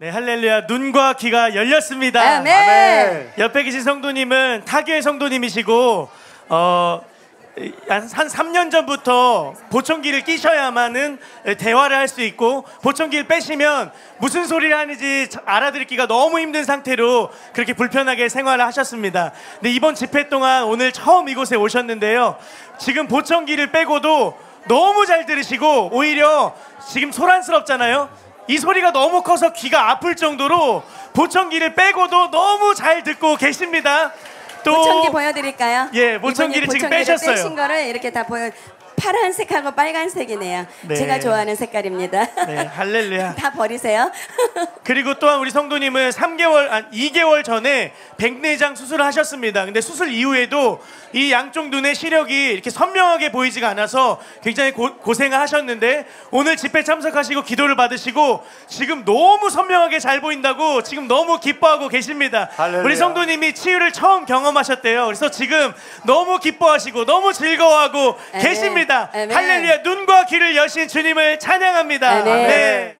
네, 할렐루야. 눈과 귀가 열렸습니다. 아멘. 아멘. 옆에 계신 성도님은 타교의 성도님이시고 어, 한, 한 3년 전부터 보청기를 끼셔야만은 대화를 할 수 있고 보청기를 빼시면 무슨 소리를 하는지 알아듣기가 너무 힘든 상태로 그렇게 불편하게 생활을 하셨습니다. 근데 이번 집회 동안 오늘 처음 이곳에 오셨는데요. 지금 보청기를 빼고도 너무 잘 들으시고 오히려 지금 소란스럽잖아요. 이 소리가 너무 커서 귀가 아플 정도로 보청기를 빼고도 너무 잘 듣고 계십니다. 또 보청기 보여드릴까요? 예, 보청기를 지금 보청기를 빼셨어요. 빼신 거를 이렇게 다 보여. 파란색하고 빨간색이네요. 네. 제가 좋아하는 색깔입니다. 네, 할렐루야. 다 버리세요. 그리고 또한 우리 성도님은 3개월, 아, 2개월 전에 백내장 수술을 하셨습니다. 근데 수술 이후에도 이 양쪽 눈의 시력이 이렇게 선명하게 보이지가 않아서 굉장히 고, 고생을 하셨는데 오늘 집회 참석하시고 기도를 받으시고 지금 너무 선명하게 잘 보인다고 지금 너무 기뻐하고 계십니다. 할렐루야. 우리 성도님이 치유를 처음 경험하셨대요. 그래서 지금 너무 기뻐하시고 너무 즐거워하고 아멘. 계십니다. 아멘. 할렐루야. 눈과 귀를 여신 주님을 찬양합니다. 아멘. 아멘.